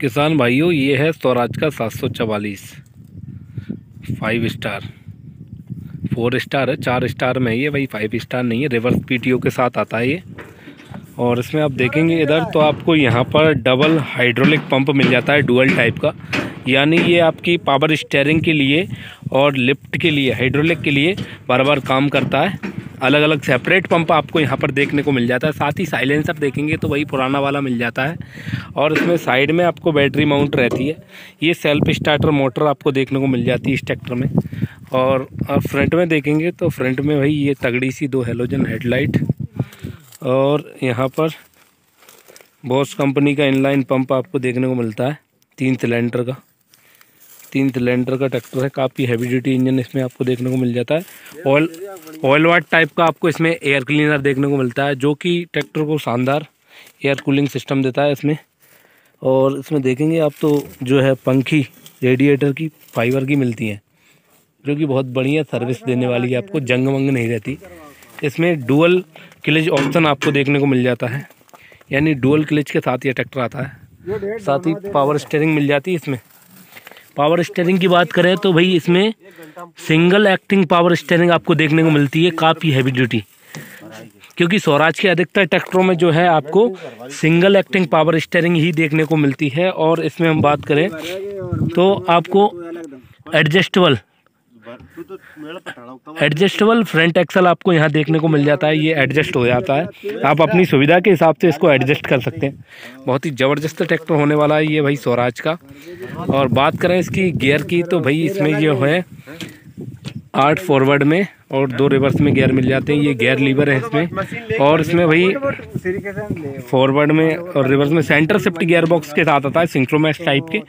किसान भाइयों, ये है स्वराज का सात सौ चवालीस। फाइव स्टार फोर स्टार है, चार स्टार में ये भाई फाइव स्टार नहीं है रिवर्स पीटीओ के साथ आता है ये। और इसमें आप देखेंगे इधर तो आपको यहाँ पर डबल हाइड्रोलिक पंप मिल जाता है डुअल टाइप का। यानी ये आपकी पावर स्टेयरिंग के लिए और लिफ्ट के लिए हाइड्रोलिक के लिए बार बार काम करता है। अलग अलग सेपरेट पंप आपको यहाँ पर देखने को मिल जाता है। साथ ही साइलेंसर देखेंगे तो वही पुराना वाला मिल जाता है। और इसमें साइड में आपको बैटरी माउंट रहती है। ये सेल्फ स्टार्टर मोटर आपको देखने को मिल जाती है इस ट्रैक्टर में। और फ्रंट में देखेंगे तो फ्रंट में भाई ये तगड़ी सी दो हेलोजन हेडलाइट और यहाँ पर बॉस कंपनी का इनलाइन पंप आपको देखने को मिलता है, तीन सिलेंडर का। तीन सिलेंडर का ट्रैक्टर है, काफ़ी हैवी ड्यूटी इंजन इसमें आपको देखने को मिल जाता है। ऑयल ऑयल वाट टाइप का आपको इसमें एयर क्लीनर देखने को मिलता है, जो कि ट्रैक्टर को शानदार एयर कूलिंग सिस्टम देता है इसमें। और इसमें देखेंगे आप तो जो है पंखी रेडिएटर की फाइबर की मिलती हैं, जो कि बहुत बढ़िया सर्विस देने वाली है, आपको जंग वंग नहीं रहती। इसमें डुअल क्लिच ऑप्शन आपको देखने को मिल जाता है, यानी डुअल क्लिच के साथ ये ट्रैक्टर आता है। साथ ही पावर स्टेयरिंग मिल जाती है इसमें। पावर स्टेयरिंग की बात करें तो भाई इसमें सिंगल एक्टिंग पावर स्टेयरिंग आपको देखने को मिलती है, काफ़ी हैवी ड्यूटी क्योंकि स्वराज के अधिकतर ट्रैक्टरों में जो है आपको सिंगल एक्टिंग पावर स्टेयरिंग ही देखने को मिलती है और इसमें हम बात करें तो आपको एडजस्टेबल एडजस्टेबल फ्रंट एक्सल आपको यहाँ देखने को मिल जाता है, ये एडजस्ट हो जाता है। आप अपनी सुविधा के हिसाब से इसको एडजस्ट कर सकते हैं। बहुत ही ज़बरदस्त ट्रैक्टर होने वाला है ये भाई स्वराज का। और बात करें इसकी गियर की तो भाई इसमें ये है आठ फॉरवर्ड में और दो रिवर्स में गियर मिल जाते हैं। ये गियर लीवर है इसमें। और इसमें भाई फॉरवर्ड में और रिवर्स में सेंटर शिफ्ट गियर बॉक्स के साथ आता है सिंक्रोमैक्स टाइप के।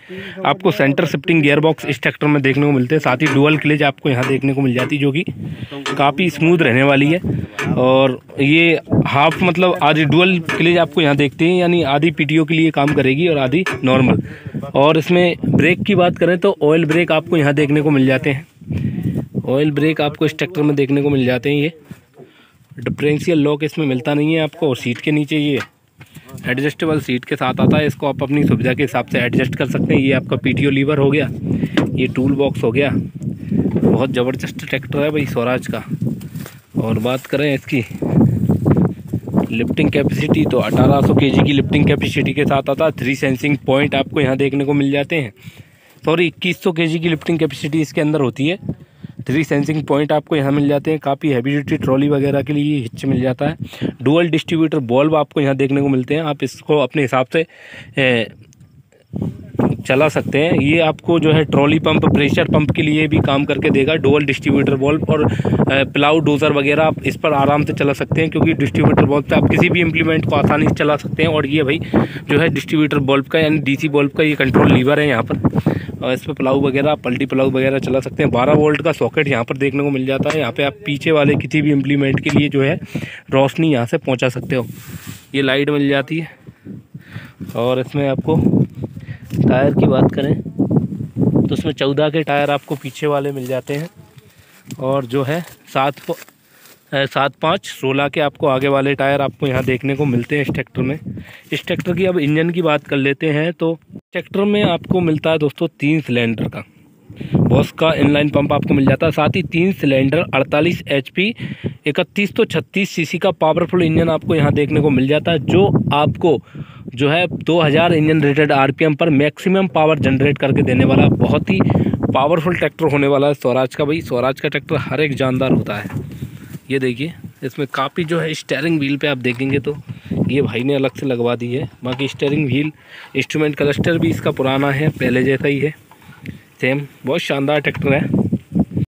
आपको सेंटर शिफ्टिंग गियर बॉक्स इस ट्रैक्टर में देखने को मिलते हैं। साथ ही डुअल क्लेज आपको यहाँ देखने को मिल जाती है, जो कि काफ़ी स्मूथ रहने वाली है। और ये हाफ़ मतलब आधी डुअल क्लेज आपको यहाँ देखते हैं, यानी आधी पीटीओ के लिए काम करेगी और आधी नॉर्मल और इसमें ब्रेक की बात करें तो ऑयल ब्रेक आपको यहाँ देखने को मिल जाते हैं। ऑयल ब्रेक आपको इस ट्रैक्टर में देखने को मिल जाते हैं ये। डिफरेंशियल लॉक इसमें मिलता नहीं है आपको और सीट के नीचे ये एडजस्टेबल सीट के साथ आता है। इसको आप अपनी सुविधा के हिसाब से एडजस्ट कर सकते हैं। ये आपका पीटीओ लीवर हो गया, ये टूल बॉक्स हो गया। बहुत ज़बरदस्त ट्रैक्टर है भाई स्वराज का। और बात करें इसकी लिफ्टिंग कैपेसिटी तो 1800 केजी की लिफ्टिंग कैपेसिटी के साथ आता है थ्री सेंसिंग पॉइंट आपको यहाँ देखने को मिल जाते हैं। सॉरी 2100 केजी की लिफ्टिंग कैपेसिटी इसके अंदर होती है। थ्री सेंसिंग पॉइंट आपको यहाँ मिल जाते हैं, काफ़ी हैवी ड्यूटी ट्रॉली वगैरह के लिए हिच मिल जाता है। डुअल डिस्ट्रीब्यूटर बल्ब आपको यहाँ देखने को मिलते हैं, आप इसको अपने हिसाब से चला सकते हैं। ये आपको जो है ट्रॉली पंप, प्रेशर पंप के लिए भी काम करके देगा, डोअल डिस्ट्रीब्यूटर बॉल्ब और प्लाउ डोजर वगैरह आप इस पर आराम से चला सकते हैं, क्योंकि डिस्ट्रीब्यूटर बॉल्ब पे आप किसी भी इम्प्लीमेंट को आसानी से चला सकते हैं। और ये भाई जो है डिस्ट्रीब्यूटर बॉल्ब का, यानी डीसी बॉल्ब का ये कंट्रोल लीवर है यहाँ पर। और इस पर प्लाऊ वगैरह, पल्टी प्लाऊ वगैरह चला सकते हैं। बारह वोल्ट का सॉकेट यहाँ पर देखने को मिल जाता है। यहाँ पे आप पीछे वाले किसी भी इम्प्लीमेंट के लिए जो है रोशनी यहाँ से पहुँचा सकते हो। ये लाइट मिल जाती है। और इसमें आपको टायर की बात करें तो उसमें चौदह के टायर आपको पीछे वाले मिल जाते हैं। और जो है, सात सात पाँच, सोलह के आपको आगे वाले टायर आपको यहाँ देखने को मिलते हैं इस ट्रैक्टर में। इस ट्रैक्टर की अब इंजन की बात कर लेते हैं तो ट्रैक्टर में आपको मिलता है दोस्तों तीन सिलेंडर का। बॉस का इनलाइन पंप आपको मिल जाता है, साथ ही तीन सिलेंडर 48 एचपी, इकतीस तो छत्तीस सीसी का पावरफुल इंजन आपको यहाँ देखने को मिल जाता है, जो आपको जो है 2000 इंजन रेटेड आरपीएम पर मैक्सिमम पावर जनरेट करके देने वाला, बहुत ही पावरफुल ट्रैक्टर होने वाला है स्वराज का भाई। स्वराज का ट्रैक्टर हर एक जानदार होता है। ये देखिए, इसमें काफ़ी जो है स्टेयरिंग व्हील पे आप देखेंगे तो ये भाई ने अलग से लगवा दी है। बाकी स्टेयरिंग व्हील इंस्ट्रूमेंट क्लस्टर भी इसका पुराना है, पहले जैसा ही है। सेम बहुत शानदार ट्रैक्टर है।